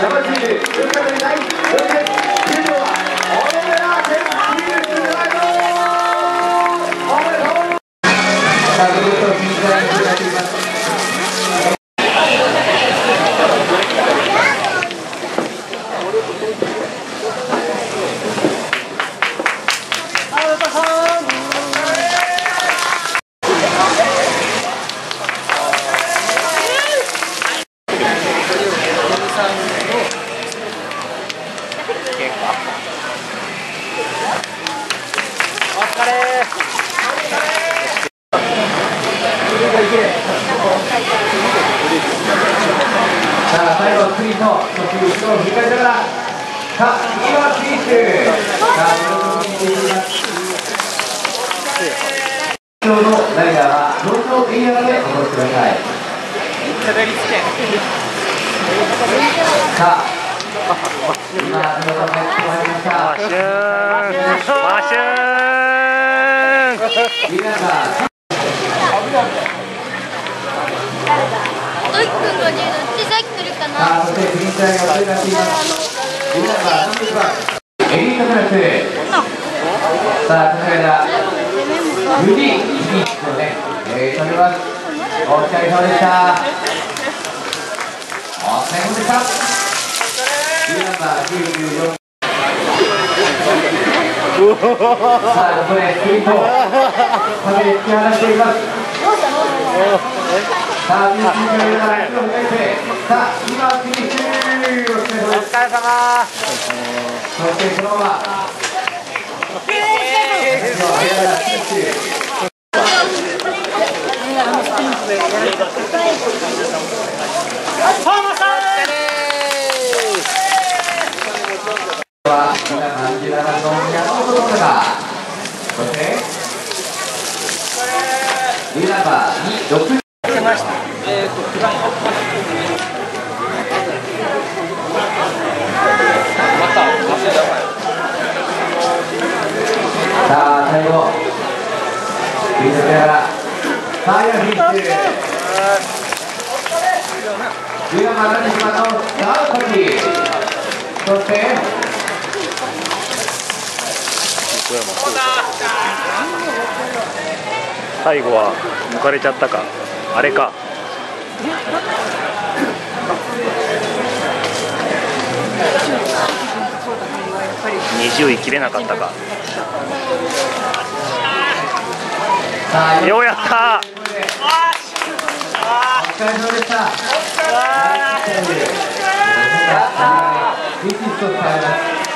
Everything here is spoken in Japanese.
山口優吉川第4節球場は小野寺県フィールスライドおめでとうさあ続々と金座に向かっていますさあ最後スリーと初球後ろを振り返りながらさあ今フィニッシュさあ今日のライダーは東京エリアまでお越しくださいさあ今皆さんが入りましたマシューンマシューン皆さんトイくんが出るってさっき来るかさあそしてフィニッシャーがお出ししてい。ます皆さん30番エリートクラスさあ高枝無事フィニッシュをね、えー、取りますお疲れ様でしたお疲れ様でした9ナンバー94さあここでスリーと壁突き放していますさあ、皆さん、さあ、今、フィニッシュお疲れ様お疲れ様そしてそのまま。は皆さん17番の宮本智がそして17番2 6さあ最後フィニッシュながらさあ今フィッシュ17番7島の直時そして最後は抜かれちゃったかあれか20位切れなかったかようやったお疲れ様でした。ビジネスと伝えます。